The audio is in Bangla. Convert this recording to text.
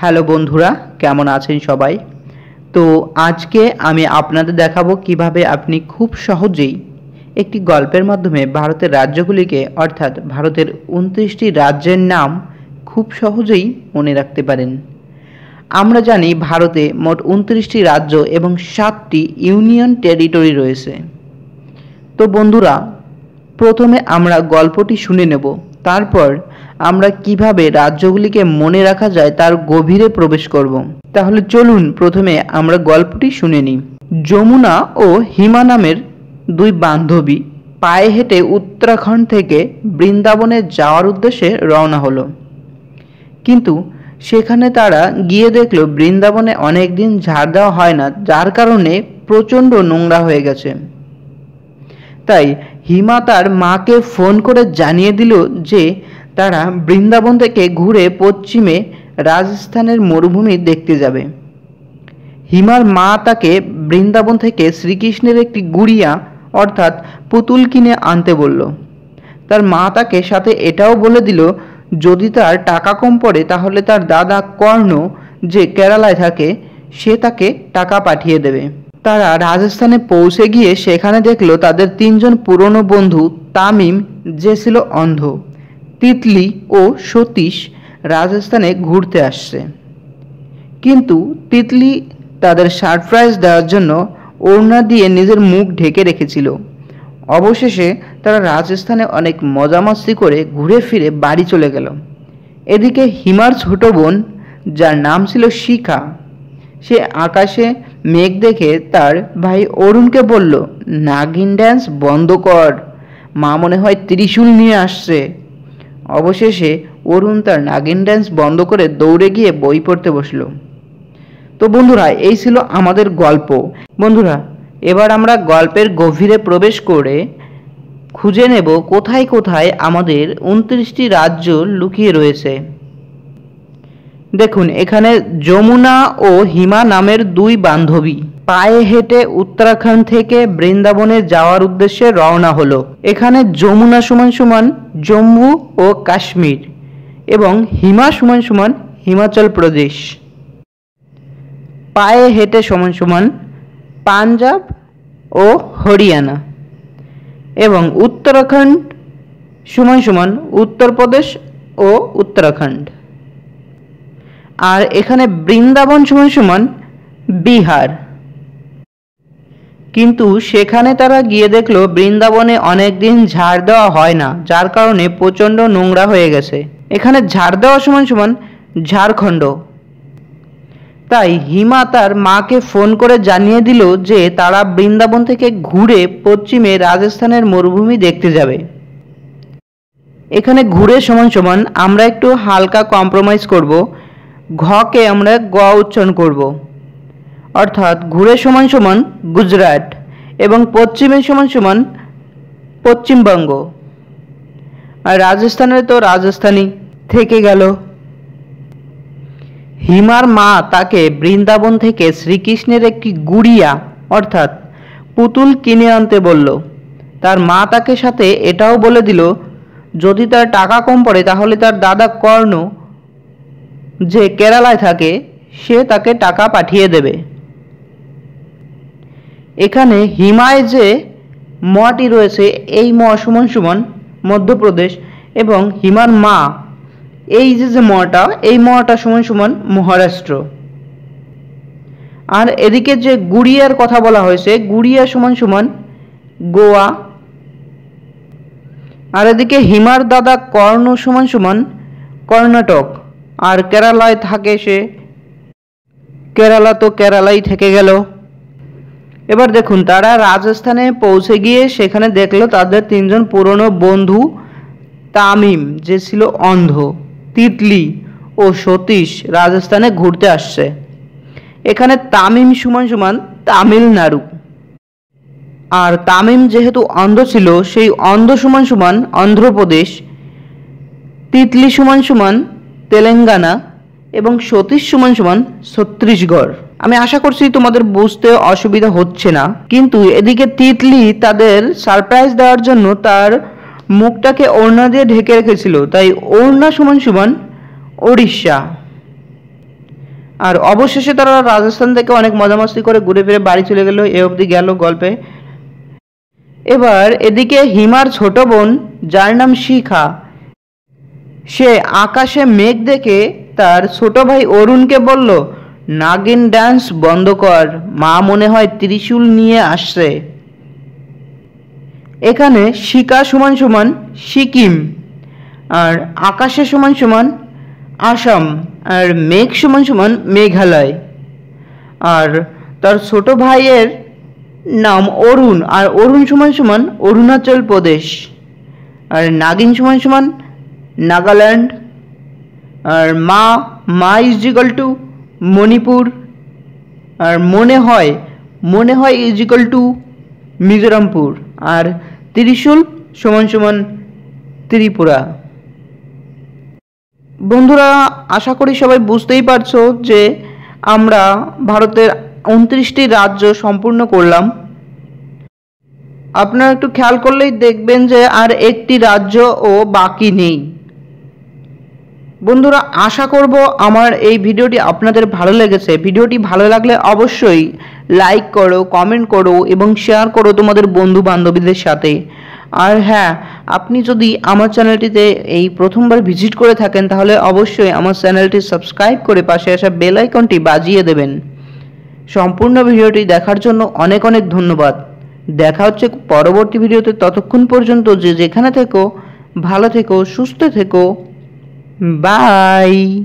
হ্যালো বন্ধুরা, কেমন আছেন সবাই? তো আজকে আমি আপনাদের দেখাবো কীভাবে আপনি খুব সহজেই একটি গল্পের মাধ্যমে ভারতের রাজ্যগুলিকে, অর্থাৎ ভারতের উনত্রিশটি রাজ্যের নাম খুব সহজেই মনে রাখতে পারেন। আমরা জানি ভারতে মোট উনত্রিশটি রাজ্য এবং সাতটি ইউনিয়ন টেরিটরি রয়েছে। তো বন্ধুরা, প্রথমে আমরা গল্পটি শুনে নেব, তারপর আমরা কীভাবে রাজ্যগুলিকে মনে রাখা যায় তার গভীরে প্রবেশ করব। তাহলে চলুন প্রথমে আমরা গল্পটি শুনে নিই। যমুনা ও হিমা নামের দুই বান্ধবী পায়ে হেঁটে উত্তরাখণ্ড থেকে বৃন্দাবনে যাওয়ার উদ্দেশ্যে রওনা হলো। কিন্তু সেখানে তারা গিয়ে দেখল বৃন্দাবনে অনেক দিন ঝাড় দেওয়া হয় না, যার কারণে প্রচণ্ড নোংরা হয়ে গেছে। তাই হিমা তার মাকে ফোন করে জানিয়ে দিল যে তারা বৃন্দাবন থেকে ঘুরে পশ্চিমে রাজস্থানের মরুভূমি দেখতে যাবে। হিমার মা তাকে বৃন্দাবন থেকে শ্রীকৃষ্ণের একটি গুড়িয়া, অর্থাৎ পুতুল কিনে আনতে বলল। তার মা তাকে সাথে এটাও বলে দিল, যদি তার টাকা কম পড়ে, তাহলে তার দাদা কর্ণ যে কেরালায় থাকে, সে তাকে টাকা পাঠিয়ে দেবে। তারা রাজস্থানে পৌঁছে গিয়ে সেখানে দেখল তাদের তিনজন পুরনো বন্ধু তামিম, যে ছিল অন্ধ। তিতলি ও সতীশ রাজস্থানে ঘুরতে আসছে। কিন্তু তিতলি তাদের সারপ্রাইজ দেওয়ার জন্য ওড়না দিয়ে নিজের মুখ ঢেকে রেখেছিল। অবশেষে তারা রাজস্থানে অনেক মজামাস্তি করে ঘুরে ফিরে বাড়ি চলে গেল। এদিকে হিমার ছোট বোন, যার নাম ছিল শিখা, সে আকাশে মেঘ দেখে তার ভাই অরুণকে বলল, নাগিন ড্যান্স বন্ধ কর। মা মনে হয় ত্রিশূল নিয়ে আসছে। অবশেষে অরুণ তার নাগিন ড্যান্স বন্ধ করে দৌড়ে গিয়ে বই পড়তে বসল। তো বন্ধুরা, এই ছিল আমাদের গল্প। বন্ধুরা, এবার আমরা গল্পের গভীরে প্রবেশ করে খুঁজে নেব কোথায় কোথায় আমাদের উনত্রিশটি রাজ্য লুকিয়ে রয়েছে। দেখুন, এখানে যমুনা ও হিমা নামের দুই বান্ধবী। পায়ে হেঁটে উত্তরাখণ্ড থেকে বৃন্দাবনে যাওয়ার উদ্দেশ্যে রওনা হলো। এখানে যমুনা সমান সমান জম্মু ও কাশ্মীর এবং হিমা সমান সমান হিমাচল প্রদেশ। পায়ে হেঁটে সমান সমান পাঞ্জাব ও হরিয়ানা এবং উত্তরাখণ্ড সমান সমান উত্তরপ্রদেশ ও উত্তরাখণ্ড। আর এখানে বৃন্দাবন সমান সমান বিহার। কিন্তু সেখানে তারা গিয়ে দেখল বৃন্দাবনে অনেক দিন ঝাড় দেওয়া হয় না, যার কারণে প্রচণ্ড নোংরা হয়ে গেছে। এখানে ঝাড় দেওয়া সমান সমান ঝাড়খণ্ড। তাই হিমা তার মাকে ফোন করে জানিয়ে দিল যে তারা বৃন্দাবন থেকে ঘুরে পশ্চিমে রাজস্থানের মরুভূমি দেখতে যাবে। এখানে ঘুরে সমান সমান আমরা একটু হালকা কম্প্রোমাইজ করব। ঘকে আমরা গ উচ্চারণ করব। অর্থাৎ ঘুরে সমান সমান গুজরাট এবং পশ্চিমে সমান সমান পশ্চিমবঙ্গ। আর রাজস্থানের তো রাজস্থানী থেকে গেল। হিমার মা তাকে বৃন্দাবন থেকে শ্রীকৃষ্ণের একটি গুড়িয়া, অর্থাৎ পুতুল কিনে আনতে বলল। তার মা তাকে সাথে এটাও বলে দিল, যদি তার টাকা কম পড়ে তাহলে তার দাদা কর্ণ যে কেরালায় থাকে, সে তাকে টাকা পাঠিয়ে দেবে। এখানে হিমায় যে মটি রয়েছে, এই ম সমান সমান, মধ্যপ্রদেশ এবং হিমার মা, এই যে যে মটা এই মটা সমান সমান, মহারাষ্ট্র। আর এদিকে যে গুড়িয়ার কথা বলা হয়েছে, গুড়িয়া সমান সমান, গোয়া। আর এদিকে হিমার দাদা কর্ণ সমান সমান, কর্ণাটক। আর কেরালায় থাকে সে। কেরালা তো কেরালাই থেকে গেল। এবার দেখুন, তারা রাজস্থানে পৌঁছে গিয়ে সেখানে দেখল তাদের তিনজন পুরনো বন্ধু তামিম, যে ছিল অন্ধ, তিতলি ও সতীশ রাজস্থানে ঘুরতে আসছে। এখানে তামিম সমান সমান তামিলনাড়ু। আর তামিম যেহেতু অন্ধ ছিল, সেই অন্ধ সমান সমান অন্ধ্রপ্রদেশ, তিতলি সমান সমান তেলেঙ্গানা এবং সতীশ সমান সমান ছত্তিশগড় আমি আশা করছি তোমাদের বুঝতে অসুবিধা হচ্ছে না। কিন্তু এদিকে তিতলি তাদের সারপ্রাইজ দেওয়ার জন্য তার মুখটাকে ওড়না দিয়ে ঢেকে রেখেছিল। তাই ওড়না সমান সমান ওড়িশা। আর অবশেষে তারা রাজস্থান থেকে অনেক মজামস্তি করে ঘুরে ফিরে বাড়ি চলে গেল। এ অবধি গেল গল্পে। এবার এদিকে হিমার ছোট বোন, যার নাম শিখা। সে আকাশে মেঘ দেখে তার ছোট ভাই অরুণকে বলল, নাগিন ড্যান্স বন্ধ কর, মা মনে হয় ত্রিশূল নিয়ে আসছে। এখানে শিকা সমান সমান সিকিম, আর আকাশে সমান সমান আসাম, আর মেঘ সমান সমান মেঘালয়। আর তার ছোট ভাইয়ের নাম অরুণ, আর অরুণ সমান সমান অরুণাচল প্রদেশ। আর নাগিন সমান সমান নাগাল্যান্ড, আর মা মা ইজিক্যাল টু মণিপুর, আর মনে হয় মনে হয় ইজিক্যাল টু মিজোরামপুর, আর ত্রিশূল সমান সমান ত্রিপুরা। বন্ধুরা, আশা করি সবাই বুঝতেই পারছ যে আমরা ভারতের উনত্রিশটি রাজ্য সম্পূর্ণ করলাম। আপনারা একটু খেয়াল করলেই দেখবেন যে আর একটি রাজ্য ও বাকি নেই। বন্ধুরা, আশা করব আমার এই ভিডিওটি আপনাদের ভালো লেগেছে। ভিডিওটি ভালো লাগলে অবশ্যই লাইক করো কমেন্ট করো এবং শেয়ার করো তোমাদের বন্ধু বান্ধবীদের সাথে। আর হ্যাঁ আপনি যদি আমার চ্যানেলটিতে এই প্রথমবার ভিজিট করে থাকেন, তাহলে অবশ্যই আমার চ্যানেলটি সাবস্ক্রাইব করে পাশে আসা বেল আইকনটি বাজিয়ে দেবেন। সম্পূর্ণ ভিডিওটি দেখার জন্য অনেক অনেক ধন্যবাদ। দেখা হচ্ছে পরবর্তী ভিডিওতে। ততক্ষণ পর্যন্ত যে যেখানে থেকো, ভালো থেকো, সুস্থ থেকো। বাই